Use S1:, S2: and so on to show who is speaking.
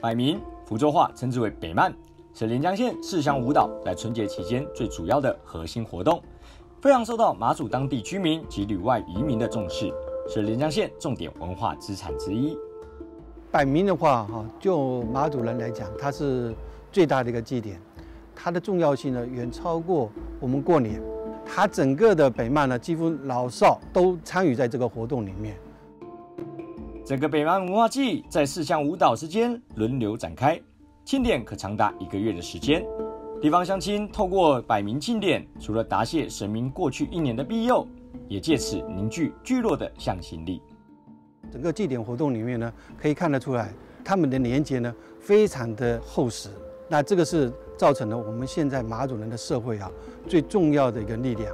S1: 摆明福州话称之为北曼，是连江县四乡舞蹈在春节期间最主要的核心活动，非常受到马祖当地居民及旅外移民的重视，是连江县重点文化资产之一。
S2: 摆明的话，哈，就马祖人来讲，它是最大的一个祭典，它的重要性呢远超过我们过年。它整个的北曼呢，几乎老少都参与在这个活动里面。
S1: 整个北蛮文化季在四项舞蹈之间轮流展开，庆典可长达一个月的时间。地方乡亲透过摆明庆典，除了答谢神明过去一年的庇佑，也借此凝聚聚落的向心力。
S2: 整个祭典活动里面呢，可以看得出来，他们的连接呢非常的厚实。那这个是造成了我们现在马祖人的社会啊最重要的一个力量。